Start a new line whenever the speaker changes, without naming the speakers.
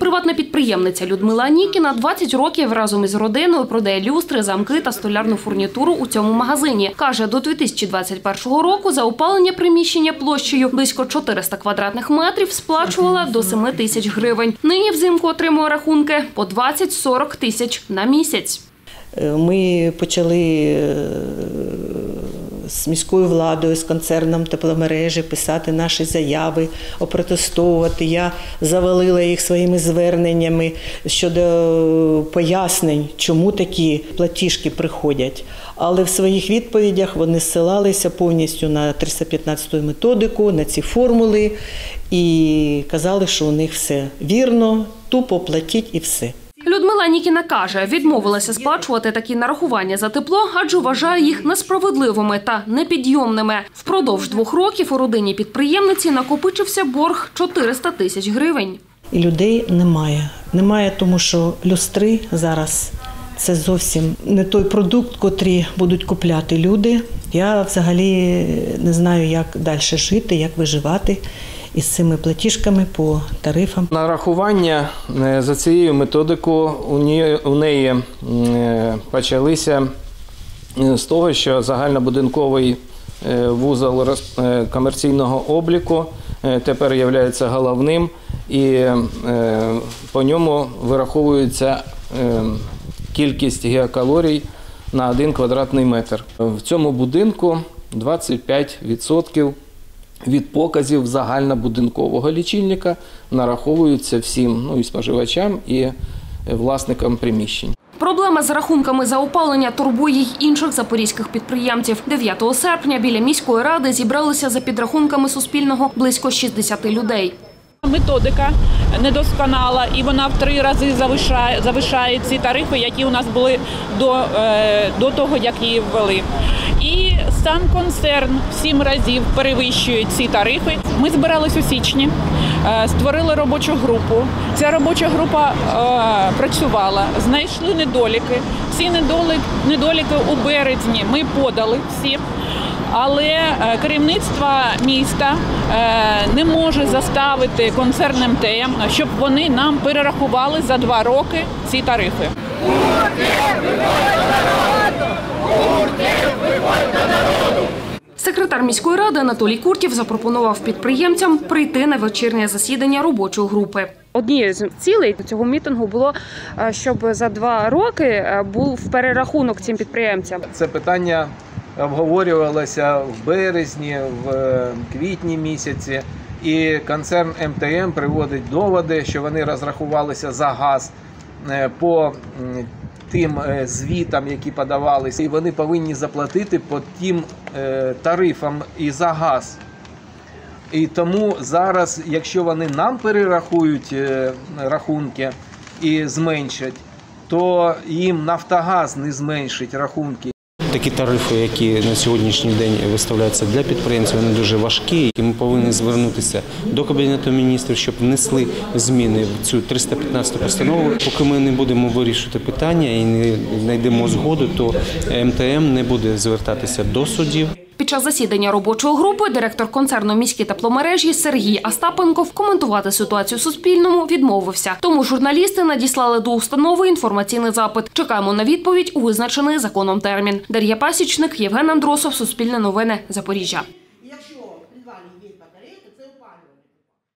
Приватна підприємниця Людмила Анікіна 20 років разом із родиною продає люстри, замки та столярну фурнітуру у цьому магазині. Каже, до 2021 року за опалення приміщення площею близько 400 квадратних метрів сплачувала до 7 тисяч гривень. Нині взимку отримує рахунки по 20-40 тисяч на місяць.
Е, Ми почали е, з міською владою, з концерном тепломережі писати наші заяви, опротестовувати. Я завалила їх своїми зверненнями щодо пояснень, чому такі платіжки приходять. Але в своїх відповідях вони зсилалися повністю на 315 методику, на ці формули і казали, що у них все вірно, тупо платіть і все.
Людмила Нікіна каже, відмовилася сплачувати такі нарахування за тепло, адже вважає їх несправедливими та непідйомними. Впродовж двох років у родині підприємниці накопичився борг 400 тисяч гривень.
І людей немає. Немає, тому що люстри зараз це зовсім не той продукт, котрий будуть купляти люди. Я взагалі не знаю, як далі жити, як виживати із цими платіжками по тарифам.
Нарахування е, за цією методикою у неї, е, почалися е, з того, що загальнобудинковий вузол комерційного обліку тепер є головним, і по ньому вираховується кількість геокалорій на один квадратний метр. В цьому будинку 25% від показів загальнобудинкового лічильника нараховуються всім ну, і споживачам, і е, власникам приміщень.
Проблема з рахунками за опалення турбує й інших запорізьких підприємців. 9 серпня біля міської ради зібралися за підрахунками Суспільного близько 60 людей.
Методика недосконала, і вона в три рази завишає, завишає ці тарифи, які у нас були до, е, до того, як її ввели. І сам концерн в сім разів перевищує ці тарифи. Ми збирались у січні, е, створили робочу групу. Ця робоча група е, працювала, знайшли недоліки. Ці недоліки, недоліки у березні ми подали всі. Але е, керівництво міста е, не може заставити концерн МТМ, щоб вони нам перерахували за два роки ці тарифи.
Секретар міської ради Анатолій Куртів запропонував підприємцям прийти на вечірнє засідання робочої групи. Однією з цілей цього мітингу було, е, щоб за два роки був перерахунок цим підприємцям.
Це питання обговорювалося в березні, в е, квітні місяці, і концерн МТМ приводить доводи, що вони розрахувалися за газ е, по тим е, звітам, які подавалися, і вони повинні заплатити по тим тарифам і за газ. І тому зараз, якщо вони нам перерахують рахунки і зменшать, то їм Нафтогаз не зменшить рахунки.
Такі тарифи, які на сьогоднішній день виставляються для підприємців, вони дуже важкі. І ми повинні звернутися до кабінету міністрів, щоб внесли зміни в цю 315 постанову. Поки ми не будемо вирішувати питання і не знайдемо згоду, то МТМ не буде звертатися до судів.
Під час засідання робочої групи директор концерну міські тепломережі Сергій Остапенков коментувати ситуацію Суспільному відмовився. Тому журналісти надіслали до установи інформаційний запит. Чекаємо на відповідь у визначений законом термін. Дар'я Пасічник, Євген Андросов, Суспільне новини, Запоріжжя.